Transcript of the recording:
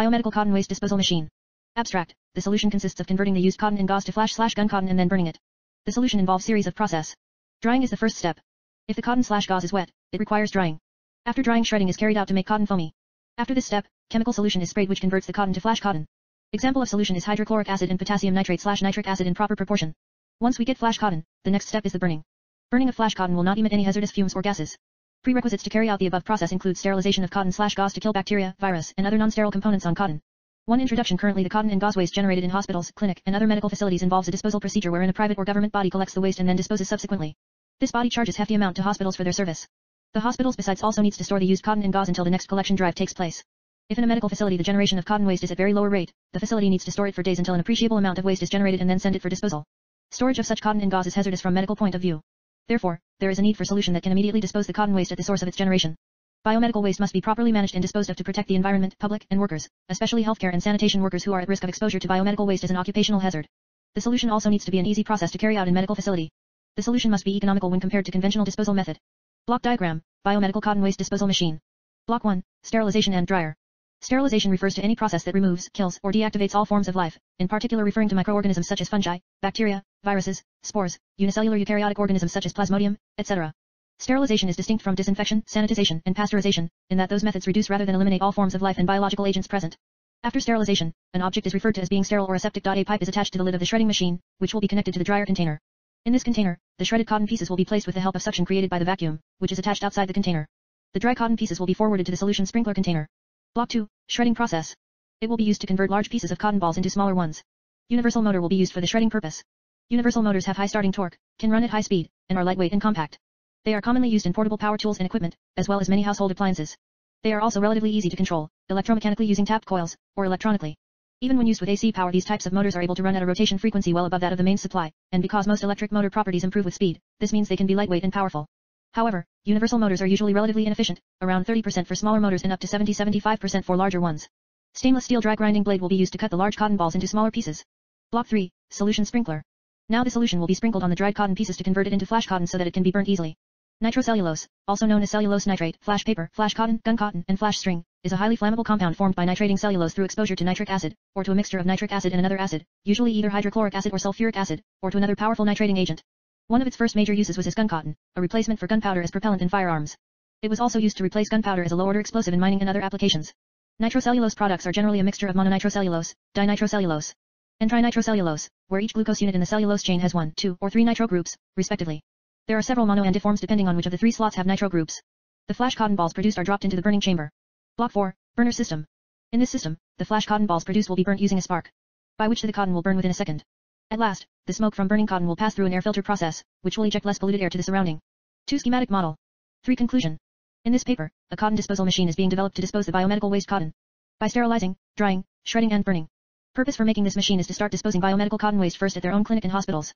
Biomedical cotton waste disposal machine. Abstract. The solution consists of converting the used cotton and gauze to flash slash gun cotton and then burning it. The solution involves series of process. Drying is the first step. If the cotton slash gauze is wet, it requires drying. After drying shredding is carried out to make cotton foamy. After this step, chemical solution is sprayed which converts the cotton to flash cotton. Example of solution is hydrochloric acid and potassium nitrate slash nitric acid in proper proportion. Once we get flash cotton, the next step is the burning. Burning of flash cotton will not emit any hazardous fumes or gases. Prerequisites to carry out the above process include sterilization of cotton slash gauze to kill bacteria, virus, and other non-sterile components on cotton. One introduction currently the cotton and gauze waste generated in hospitals, clinic, and other medical facilities involves a disposal procedure wherein a private or government body collects the waste and then disposes subsequently. This body charges hefty amount to hospitals for their service. The hospitals besides also needs to store the used cotton and gauze until the next collection drive takes place. If in a medical facility the generation of cotton waste is at very lower rate, the facility needs to store it for days until an appreciable amount of waste is generated and then send it for disposal. Storage of such cotton and gauze is hazardous from medical point of view. Therefore, there is a need for solution that can immediately dispose the cotton waste at the source of its generation. Biomedical waste must be properly managed and disposed of to protect the environment, public, and workers, especially healthcare and sanitation workers who are at risk of exposure to biomedical waste as an occupational hazard. The solution also needs to be an easy process to carry out in medical facility. The solution must be economical when compared to conventional disposal method. Block diagram, biomedical cotton waste disposal machine. Block 1, sterilization and dryer. Sterilization refers to any process that removes, kills, or deactivates all forms of life, in particular referring to microorganisms such as fungi, bacteria, viruses, spores, unicellular eukaryotic organisms such as plasmodium, etc. Sterilization is distinct from disinfection, sanitization, and pasteurization, in that those methods reduce rather than eliminate all forms of life and biological agents present. After sterilization, an object is referred to as being sterile or aseptic. A pipe is attached to the lid of the shredding machine, which will be connected to the dryer container. In this container, the shredded cotton pieces will be placed with the help of suction created by the vacuum, which is attached outside the container. The dry cotton pieces will be forwarded to the solution sprinkler container. Block 2, shredding process. It will be used to convert large pieces of cotton balls into smaller ones. Universal motor will be used for the shredding purpose. Universal motors have high starting torque, can run at high speed, and are lightweight and compact. They are commonly used in portable power tools and equipment, as well as many household appliances. They are also relatively easy to control, electromechanically using tapped coils, or electronically. Even when used with AC power these types of motors are able to run at a rotation frequency well above that of the main supply, and because most electric motor properties improve with speed, this means they can be lightweight and powerful. However, universal motors are usually relatively inefficient, around 30% for smaller motors and up to 70-75% for larger ones. Stainless steel dry grinding blade will be used to cut the large cotton balls into smaller pieces. Block 3, solution sprinkler. Now the solution will be sprinkled on the dried cotton pieces to convert it into flash cotton so that it can be burnt easily. Nitrocellulose, also known as cellulose nitrate, flash paper, flash cotton, gun cotton, and flash string, is a highly flammable compound formed by nitrating cellulose through exposure to nitric acid, or to a mixture of nitric acid and another acid, usually either hydrochloric acid or sulfuric acid, or to another powerful nitrating agent. One of its first major uses was as gun cotton, a replacement for gunpowder as propellant in firearms. It was also used to replace gunpowder as a low-order explosive in mining and other applications. Nitrocellulose products are generally a mixture of mononitrocellulose, dinitrocellulose, and trinitrocellulose, where each glucose unit in the cellulose chain has one, two, or three nitro groups, respectively. There are several mono and diforms depending on which of the three slots have nitro groups. The flash cotton balls produced are dropped into the burning chamber. Block 4, burner system. In this system, the flash cotton balls produced will be burnt using a spark, by which the cotton will burn within a second. At last, the smoke from burning cotton will pass through an air filter process, which will eject less polluted air to the surrounding. 2. Schematic model. 3. Conclusion. In this paper, a cotton disposal machine is being developed to dispose the biomedical waste cotton by sterilizing, drying, shredding and burning. Purpose for making this machine is to start disposing biomedical cotton waste first at their own clinic and hospitals.